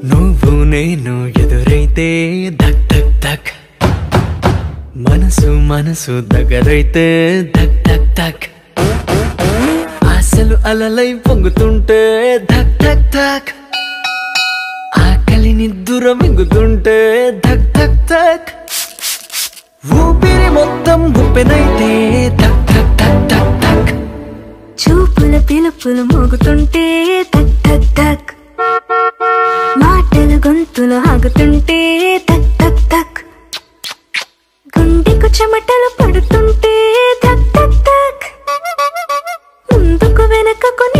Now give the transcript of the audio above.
నువ్వు నేను ఎదురైతే ధక్ ధక్ ధక్ మనసు మనసు దగ్గరైతే ధక్ ధక్ ధక్ ఆశలు అలలై పొంగుతుంటే ధక్ ధక్ ధక్ ఆకలిని దూరం మింగుతుంటే ధక్ ధక్ ధక్ ఊపిరి మొత్తం ఉప్పెనైతే ధక్ ధక్ ధక్ ధక్ ధక్ చూపుల పిలుపులు మోగుతుంటే ధక్ ధక్ ధక్ గొంతులు ఆగుతుంటే తక్ తక్ తక్. గుండెకు చెమటలు పడుతుంటే తక్ తక్ తక్. ముందుకు వెనకకు